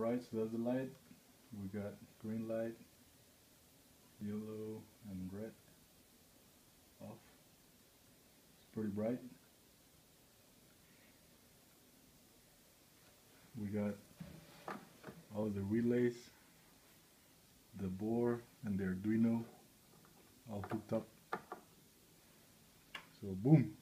Right, so there's the light. We got green light, yellow, and red off. It's pretty bright. We got all the relays, the board, and the Arduino all hooked up. So boom.